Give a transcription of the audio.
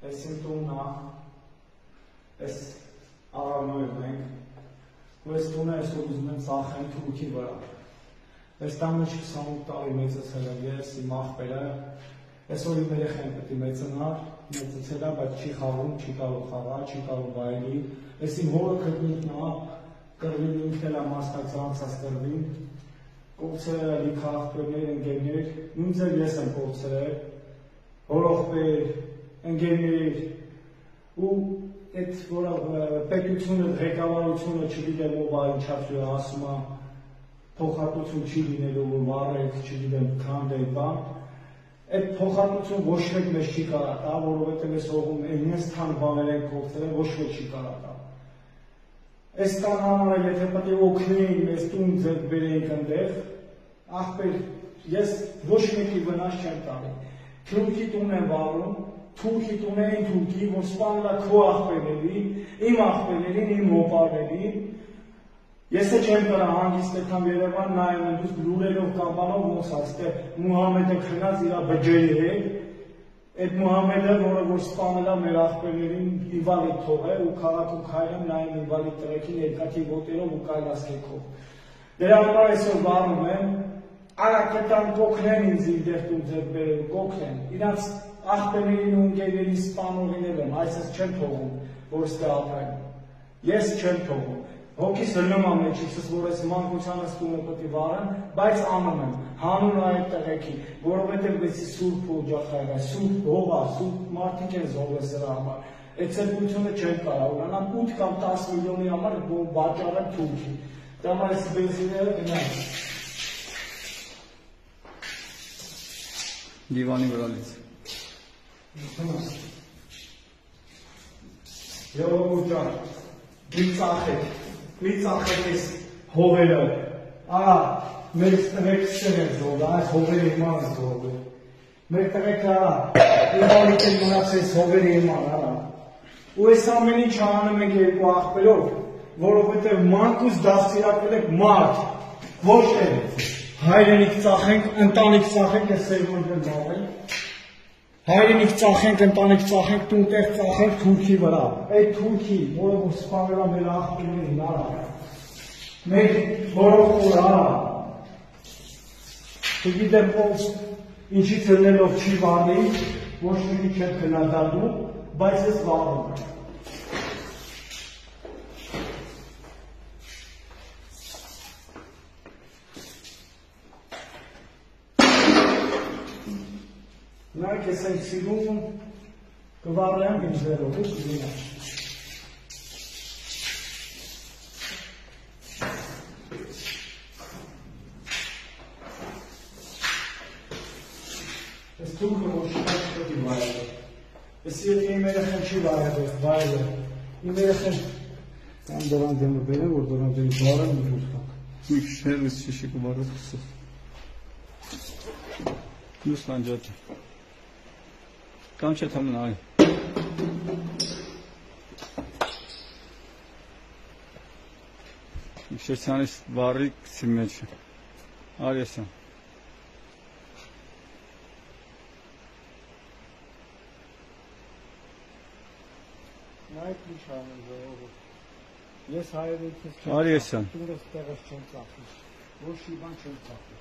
Այս իմ տունն է, այս արարմոյն ենք, ու այս տունը այսօր ուզում եմ ծախեն թուրքի վրա։ Այս տանը 28 տարի մեծացել եմ ես, իմ աղբերը, այսօր իմ երեխեն պետք է մեծանար, մեծացել է, բայց չի խաղում, չի կարող խաղալ, չի կարող վայելի։ Այս իմ հորը քրտնիկն է, կրվին ինքն է մասնակցած կրվին, կորցրել է լիքը աղբերներ, ընկերներ, նույն ձև ես եմ կորցրել, հորողբեր, ընկերներ, ու այդ որ պետությունը, ղեկավարությունը չգիտեմ ով է ասում է փոխհատուցում չի լինելու որ վառեք, չգիտեմ, քանդել բան, այդ փոխհատուցում ոչ մեկ մեզ չի կարա տա, որովհետև այս օղում այնպես քան բաներ են կողտրել, ոչ մեկ չի կարա տա։ Այս տան համարը եթե պետք է օգնեին մեզ տուն ձեռք բերեինք այնտեղ, ախպեր, ես ոչ մեկի վնաս չեմ տալի։ Թուրքի տուն եմ վառում, թուրքի տուն էին թուրքի, որ սպանել է քո ախպերներին, իմ ախպերներին, իմ հոպարներին, Ես էլ չեմ կարա հանգիստ եկամ Երևան նայում եմ դուք լուրերով կամ բանով ոնց ասતે Մուհամեդը քնած իր բջերի հետ այդ Մուհամեդը որը որ սպանել է մեր աղբերներին ինվալիդ թողել ու քաղաքում քայլում նայում ինվալիդ տղեկին երկաթի ոտերով ու կայլասկեքով Դրա համար այսօր վառում եմ արա կտան կոքնեն ինձ իդեր տուն ձեր բերել կոքնեն իրանց աղբերներին ու ընկերներին սպանողին եմ այսպես չեմ թողում որ ստե ապրեն ես չեմ թողում Հոգիս հնում եմ մեջիցս, որ այս մանկությանս տունը պետք է վարեմ, բայց անում եմ, հանուն այդ տղեկի, որովհետև դեսի սուրբ օջախայր է, սուրբ հող է, սուրբ մարդիկ են զոհվել սրա համար։ Այդ ծրկությունը չեն կարող ունենալ 8 կամ 10 միլիոնի համար վաճառել թուրքի։ Դա համար այս բենզիները գնան։ Դիվանի վրա լից։ Եվ ջան, դիք ծախեք մի ծախելիս հողերը, ահա մեր տղեկցեր են զոհվել, այս հողերը իման են զոհվել։ Մեր տղեկը իմանիք են մնացես հողերը իման, արա։ Ու այս ամեն ինչ անում ենք երկու աղբերով, որովհետև մանկուց դաստիարակվել ենք մարդ, ոչ թե հայրենիք ծախենք, ընտանիք ծախենք, այս սերմոններ բաղենք, հայրենիք ծախենք, ընտանիք ծախենք, տունտեղ ծախենք Թուրքի վրա։ Այդ Թուրքի, որը որ սպանել է մեր աղբերներին, արա։ Մեր որոխոր, արա։ Չգիտեմ ով ինչից ելնելով չի վարնի, ոչ մեկի չեմ քննադատում, բայց ես վարում եմ։ Նայեք ես այն սիրում կվարեմ ինձերով ու կգինա։ Ես թուրքը որ շիտ պետք է վայելը։ Ես եթե իմ երեխեն չի վայելը, վայելը։ Իմ երեխեն կամ դրան դեմը բերեմ, որ դրան դեմը վարեմ ու դուրս Մի շերս շիշի կվարը խսը։ Նուս լանջատը։ Կամ չէ թամն այ։ Շերցյանից վարի քսի մեջ։ Արեսյան։ Նայեք ինչ անում ժողովուրդ։ Ես հայերենիքս Արեսյան։ Ինձ տեղս չեմ ծախի։ Ոչ մի բան չեմ ծախի։